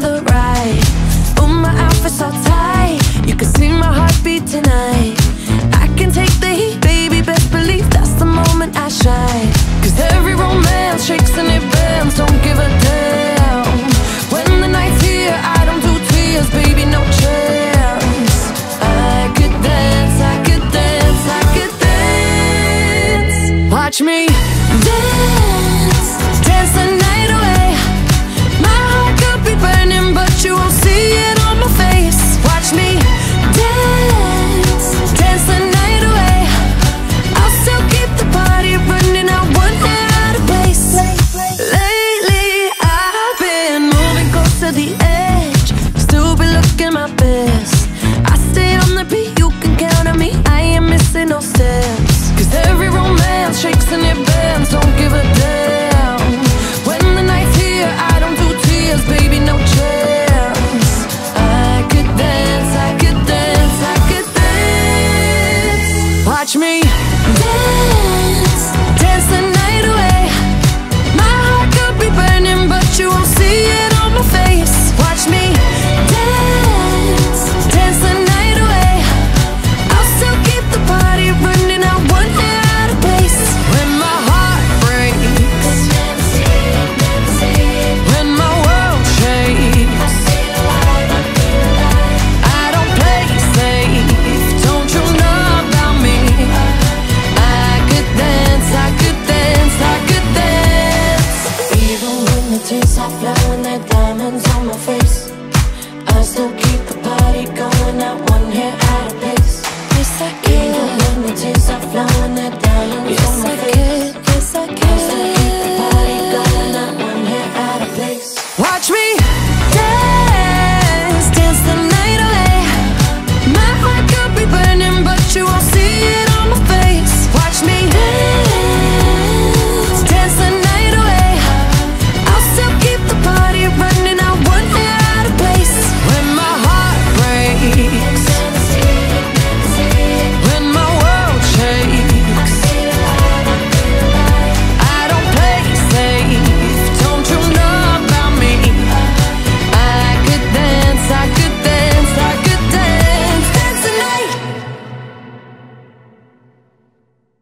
the right. Oh, my outfit's all tight. You can see my heartbeat tonight. I can take the heat, baby, best believe that's the moment I shine. Cause every romance shakes and it bends, don't give a damn. When the night's here, I don't do tears, baby, no chance. I could dance, I could dance, I could dance. Watch me dance. friends don't give a Shine like diamonds on my face. I still keep the party going, not one hair out.